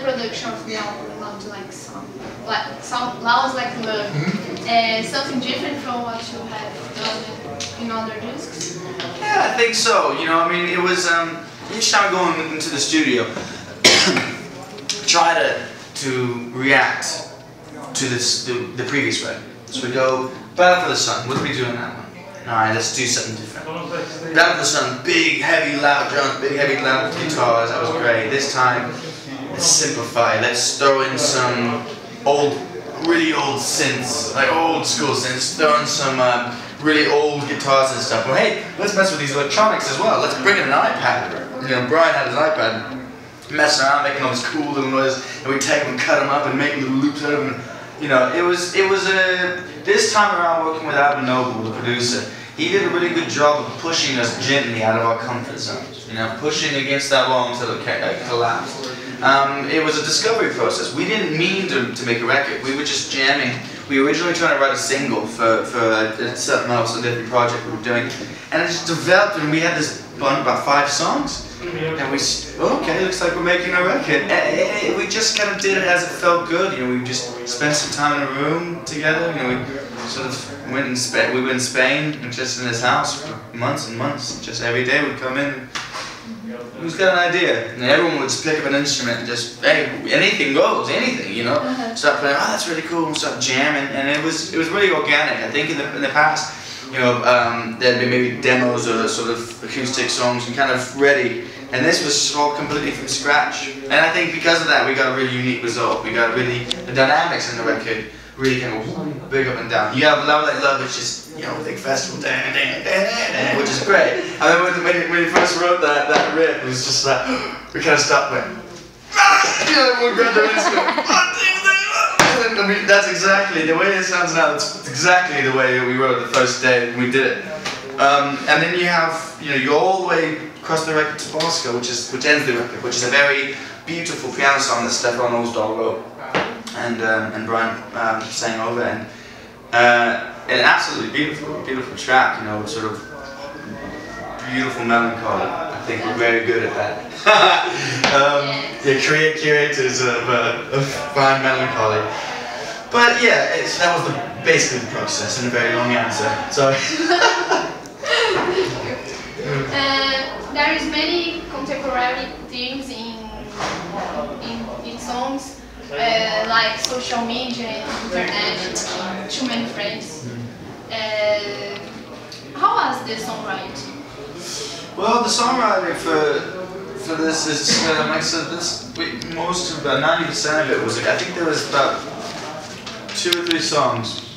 production of the album, not like some, like some loud like the, uh, something different from what you have done in other discs? Yeah, I think so. You know, I mean, it was um, each time going into the studio, try to to react to this the, the previous record. So we go Battle for the Sun. What do we do in that one? All right, let's do something different. Battle for the Sun, big, heavy, loud drums, big, heavy, loud guitars. That was great. This time, let's simplify. Let's throw in some old, really old synths, like old school synths. Throw in some. Uh, really old guitars and stuff. Well, hey, let's mess with these electronics as well. Let's bring in an iPad. You know, Brian had his iPad, messing around, making all these cool little noises, and we take them, cut them up, and make little loops out of them. You know, it was it was a this time around working with Adam Noble, the producer. He did a really good job of pushing us gently out of our comfort zones. You know, pushing against that wall until it collapsed. Um, it was a discovery process. We didn't mean to, to make a record. We were just jamming. We were originally trying to write a single for, for a, something else, a different project we were doing. And it just developed and we had this bun about five songs. And we, oh, okay, looks like we're making a record. And we just kind of did it as it felt good. You know, we just spent some time in a room together. You know, we sort of went in Spain. We were in Spain, just in this house for months and months. Just every day we'd come in who's got an idea? And everyone would just pick up an instrument and just, hey, anything goes, anything, you know? Uh-huh. Start playing, oh, that's really cool, and start jamming. And it was it was really organic. I think in the, in the past, you know, um, there'd be maybe demos or sort of acoustic songs and kind of ready. And this was all completely from scratch. And I think because of that, we got a really unique result. We got really, the dynamics in the record really kind of big up and down. You have Loud Like Love, which is, you know, big festival, dan, dan, dan, dan, which is great. And then when, when, he, when he first wrote that, that riff, it was just like, we kind of stopped went, you know, grabbed their instrument. I mean, that's exactly, the way it sounds now, that's exactly the way we wrote the first day we did it. Um, and then you have, you know, you all the way across the record to Bosco, which is which ends the record, which is a very beautiful piano song that Stefan Olsdal wrote and um, and Brian um, sang over and uh, an absolutely beautiful, beautiful track. You know, sort of beautiful melancholy. I think we're very good at that. um, yeah, create curators of, uh, of fine melancholy. But yeah, that was the, basically the process and a very long answer. So. uh, there is many contemporary themes in in, in songs uh, like social media and internet, many friends. Uh, how was the songwriting? Well, the songwriting for for this is, um, like I said, this we, most of about ninety percent of it was. I think there was about two or three songs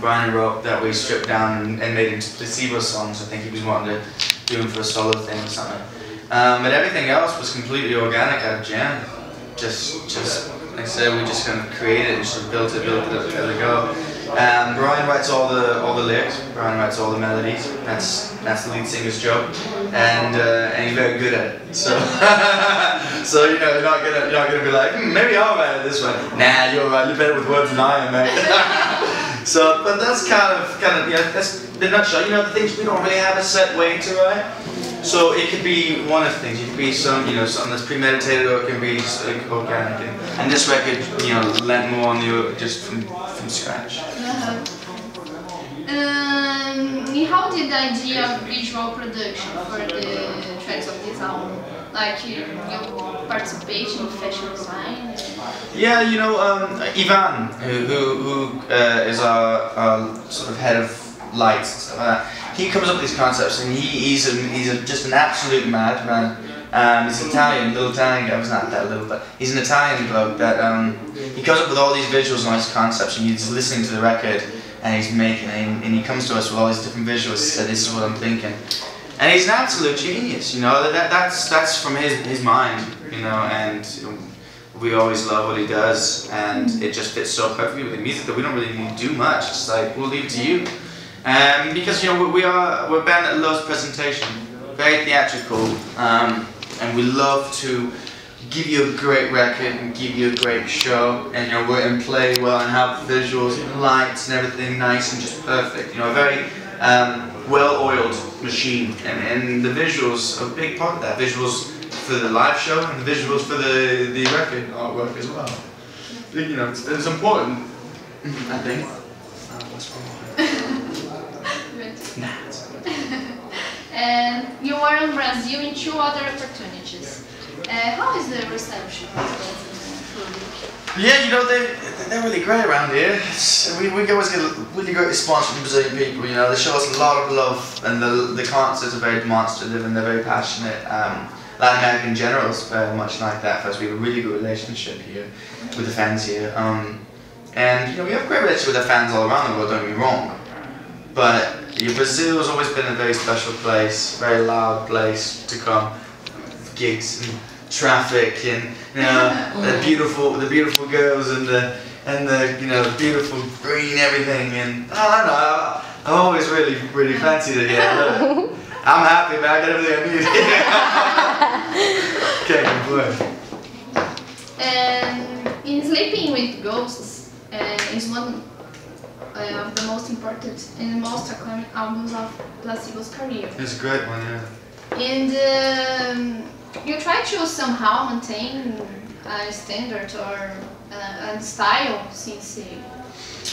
Brian wrote that we stripped down and, and made into placebo songs. I think he was wanting to do them for a solo thing or something. Um, but everything else was completely organic out of jam just, just like I said, we just kind of created it and just built it, built it up as we go. Um, Brian writes all the all the lyrics. Brian writes all the melodies. That's that's the lead singer's job, and uh, and he's very good at it. So so you know you're not gonna you're not gonna be like hmm, maybe I'll write it this way. Nah, you're right. You're better with words than I am, mate. so but that's kind of kind of yeah that's the nutshell. You know the things we don't really have a set way to write. So it could be one of the things. It could be some, you know, something that's premeditated, or it can be like organic. And, and this record, you know, lent more on you just from from scratch. Uh-huh. Um, how did the idea of visual production for the tracks of this album? Like you, your participation in fashion design? Yeah, you know, um, Ivan, who, who, who uh, is our, our sort of head of lights and stuff like that he comes up with these concepts, and he, he's a, he's a, just an absolute madman. Um, he's Italian, little Italian guy. He's not that little, but he's an Italian bloke that um, he comes up with all these visuals and all these concepts, and he's listening to the record, and he's making it, and, and he comes to us with all these different visuals. He said, "This is what I'm thinking," and he's an absolute genius. You know, that, that's that's from his his mind. You know, and we always love what he does, and it just fits so perfectly with the music that we don't really need to do much. It's like we'll leave it to you. Um, because you know we are we're a band that loves presentation, very theatrical, um, and we love to give you a great record and give you a great show, and you know we're and play well and have visuals and lights and everything nice and just perfect. You know a very um, well-oiled machine, and, and the visuals are a big part of that. Visuals for the live show and the visuals for the, the record artwork as well. You know, it's, it's important, I think. and you were in Brazil in two other opportunities. Uh, how is the reception Yeah, you know, they, they're really great around here. It's, we, we always get a really great response from Brazilian people, you know, they show us a lot of love and the, the concerts are very demonstrative and they're very passionate. Um, Latin America in general is very much like that for us. We have a really good relationship here with the fans here. Um, and, you know, we have a great relationship with the fans all around the world, don't get me wrong. But Brazil has always been a very special place, very loud place to come. Gigs and traffic and you know the beautiful the beautiful girls and the and the you know the beautiful green everything and I don't know I, always really really fancied it here. Look, I'm happy man, I got everything I need. Can't complain. And in Sleeping with Ghosts uh, is one of the most important and most acclaimed albums of Placebo's career. It's a great one, yeah. And um, you try to somehow maintain a standard or a, a style since uh,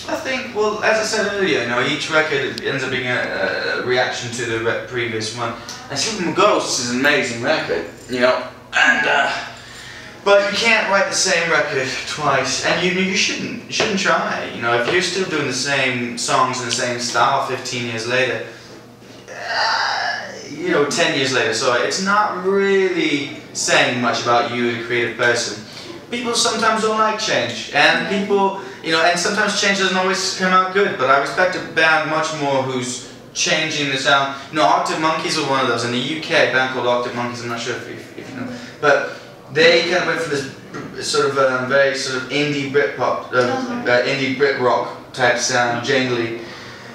I think, well, as I said earlier, you know, each record ends up being a, a reaction to the re previous one. And Sleeping with Ghosts is an amazing record, you know, and uh, but you can't write the same record twice, and you you shouldn't you shouldn't try. You know, if you're still doing the same songs in the same style 15 years later, uh, you know, 10 years later, so it's not really saying much about you, the creative person. People sometimes don't like change, and people, you know, and sometimes change doesn't always come out good. But I respect a band much more who's changing the sound. You know, Arctic Monkeys are one of those in the UK. A band called Arctic Monkeys. I'm not sure if, if, if you know, but they kind of went for this sort of um, very sort of indie Britpop, uh, uh, indie Brit rock type sound, jangly.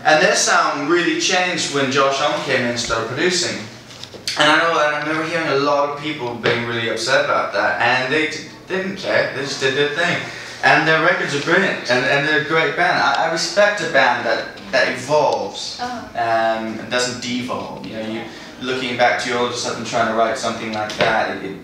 And their sound really changed when Josh Homme came in and started producing. And I know, and I remember hearing a lot of people being really upset about that, and they didn't care, they just did their thing. And their records are brilliant, and, and they're a great band. I, I respect a band that, that evolves, Oh. um, and doesn't devolve. You know, you looking back to your older stuff and trying to write something like that, it, it,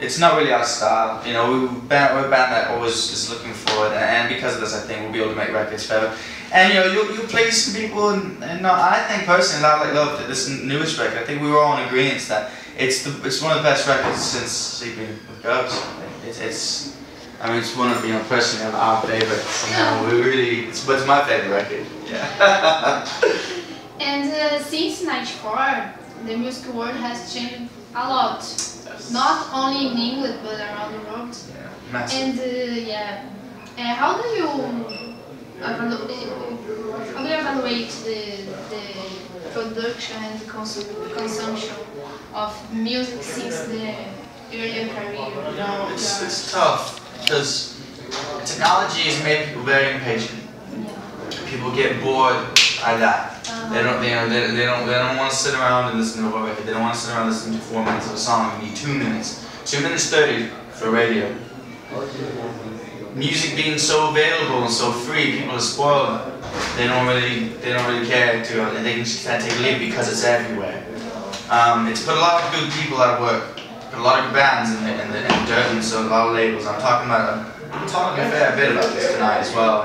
it's not really our style. You know, we, band, we're a band that always is looking forward, and, and because of this, I think we'll be able to make records better. And you know, you'll, you'll please some people, and, and no, I think personally, Loud Like Love, that this newest record, I think we were all in agreement that it's the it's one of the best records since Sleeping with Ghosts. It's, it's I mean, it's one of you know personally our favorites. You know, we really, it's, it's my favorite record. Yeah. And uh, since '94, the music world has changed a lot. Not only in England but around the world. yeah. Massive. And uh, yeah, uh, how do you evaluate, how do you evaluate the, the production and the consum- consumption of music since the earlier career? No, it's, it's tough because technology has made people very impatient. Yeah. People get bored by that. They don't, they, know, they, they don't, they don't want to sit around and listen to a record. They don't want to sit around and listen to four minutes of a song. You need two minutes, two minutes thirty for radio. Music being so available and so free, people are spoiled. They don't really, they don't really care to, and they can just can't take a leave because it's everywhere. Um, it's put a lot of good people out of work. Put a lot of bands in the, in the, in dirt, and so a lot of labels. I'm talking about, I'm talking a fair bit about this tonight as well.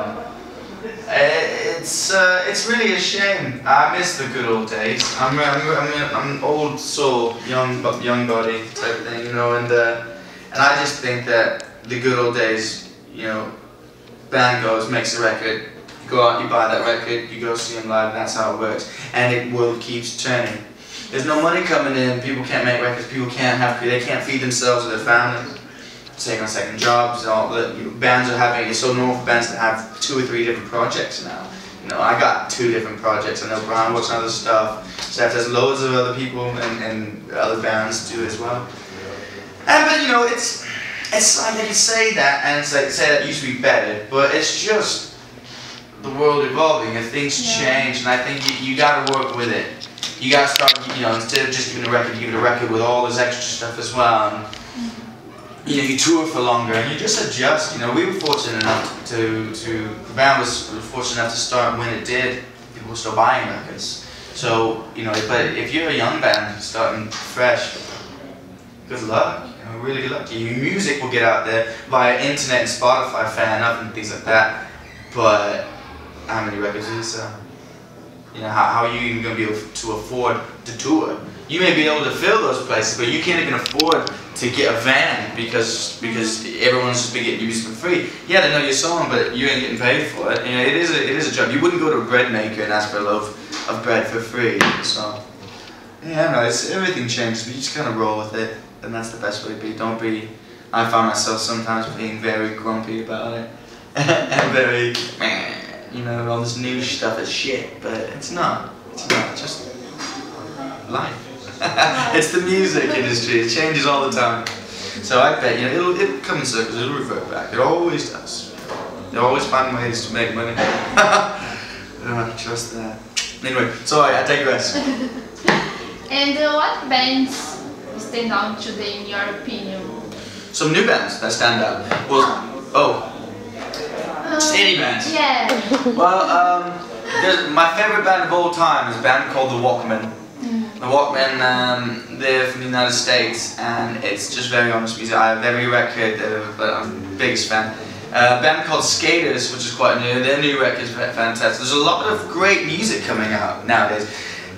And it's uh, it's really a shame. I miss the good old days. I'm I'm, I'm, an old soul, young bu- young body type thing, you know, and uh, and I just think that the good old days, you know, band goes makes a record, you go out, you buy that record, you go see them live, and that's how it works, and it world keeps turning. There's no money coming in. People can't make records. People can't have. They can't feed themselves or their family taking on second jobs. All the you know, bands are having. It's so normal for bands to have two or three different projects now. You know, I got two different projects. I know Brian works on other stuff. Stef has loads of other people and, and other bands do as well. And but you know, it's it's like they can say that and it's like say that used to be better, but it's just the world evolving and things Yeah. change. And I think you, you got to work with it. You got to start. You know, instead of just giving a record, you give it a record with all this extra stuff as well. And, you know, you tour for longer and you just adjust. You know, we were fortunate enough to, to the band was fortunate enough to start when it did. People were still buying records. So, you know, but if you're a young band starting fresh, good luck. You know, really good luck. Your music will get out there via internet and Spotify, fair enough, and things like that. But how many records do you? You know, how, how are you even going to be able to afford to tour? You may be able to fill those places, but you can't even afford to get a van because because everyone's just been getting music for free. Yeah, they know your song, but you ain't getting paid for it. You know, it is a it is a job. You wouldn't go to a bread maker and ask for a loaf of bread for free. So yeah, no, it's everything changes. But you just kind of roll with it, and that's the best way to be. Don't be. I find myself sometimes being very grumpy about it and very, you know, all this new stuff is shit, but it's not. It's not. Just life. it's the music industry. It changes all the time. So I bet you know it'll it'll come in circles. It'll revert back. It always does. They always find ways to make money. uh, trust that. Anyway, sorry, I digress. And uh, what bands stand out today in your opinion? Some new bands that stand out. Well, oh, Uh, any bands. Yeah. Well, um, my favorite band of all time is a band called The Walkmen. The Walkmen, um, they're from the United States, and it's just very honest music. I have every record, uh, but I'm the biggest fan. Uh, a band called Skaters, which is quite new. Their new record's fa- fantastic. There's a lot of great music coming out nowadays.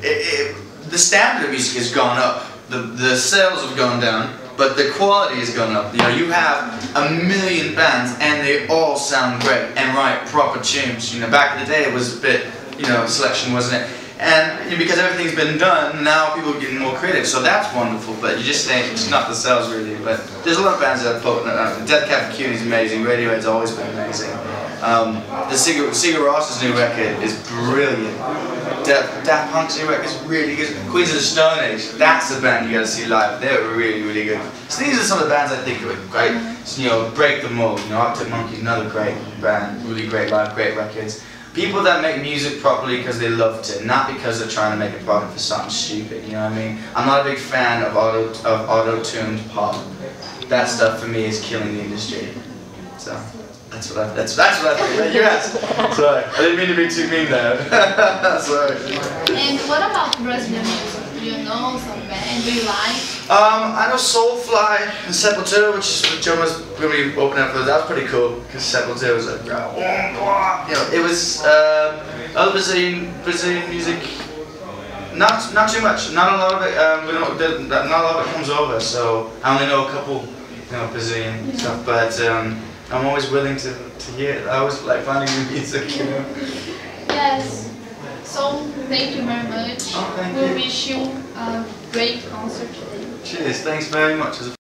It, it, the standard of music has gone up. The, the sales have gone down, but the quality has gone up. You know, you have a million bands, and they all sound great and write proper tunes. You know, back in the day, it was a bit, you know, selection, wasn't it? And you know, because everything's been done, now people are getting more creative, so that's wonderful. But you just think it's not the sales really. But there's a lot of bands that are potent. Uh, Death Cab for is amazing. Radiohead's always been amazing. Um, the Sigur, Sigur Ros's new record is brilliant. Daft, Daft Punk's new record is really good. Queens of the Stone Age, that's the band you gotta see live. They're really, really good. So these are some of the bands I think are great. So, you know, Break the Mold, you know, Arctic Monkeys, another great band, really great live, great records. People that make music properly because they love it, not because they're trying to make a product for something stupid. You know what I mean? I'm not a big fan of auto of auto-tuned pop. That stuff for me is killing the industry. So that's what I that's that's what I think. You asked. Sorry, I didn't mean to be too mean there. Sorry. And what about Brazilian music? Do you know some band? Do you like? Um, I know Soulfly and Sepultura, which John was really opening up for. That was pretty cool because Sepultura was like, you know, it was uh, other Brazilian Brazilian music. Not not too much. Not a lot of it. Um, we don't. Not a lot of it comes over. So I only know a couple, you know, Brazilian stuff. But um, I'm always willing to to hear. it. I always like finding new music. You know. Yes. So thank you very much. Oh, we you. wish you a great concert today. Cheers. Thanks very much. It was a